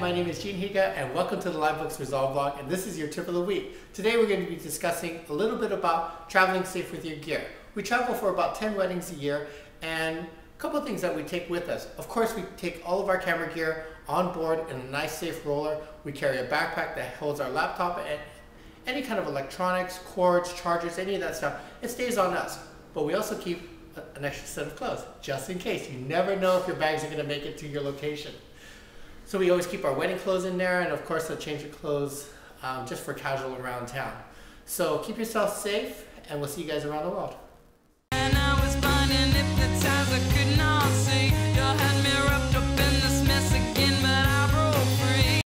my name is Gene Higa and welcome to the liveBooks Resolve blog and this is your tip of the week. Today we're going to be discussing a little bit about traveling safe with your gear. We travel for about 10 weddings a year and a couple of things that we take with us. Of course we take all of our camera gear on board in a nice safe roller. We carry a backpack that holds our laptop and any kind of electronics, cords, chargers, any of that stuff. It stays on us. But we also keep an extra set of clothes just in case. You never know if your bags are going to make it to your location. So we always keep our wedding clothes in there and of course a change of clothes um, just for casual around town. So keep yourself safe and we'll see you guys around the world.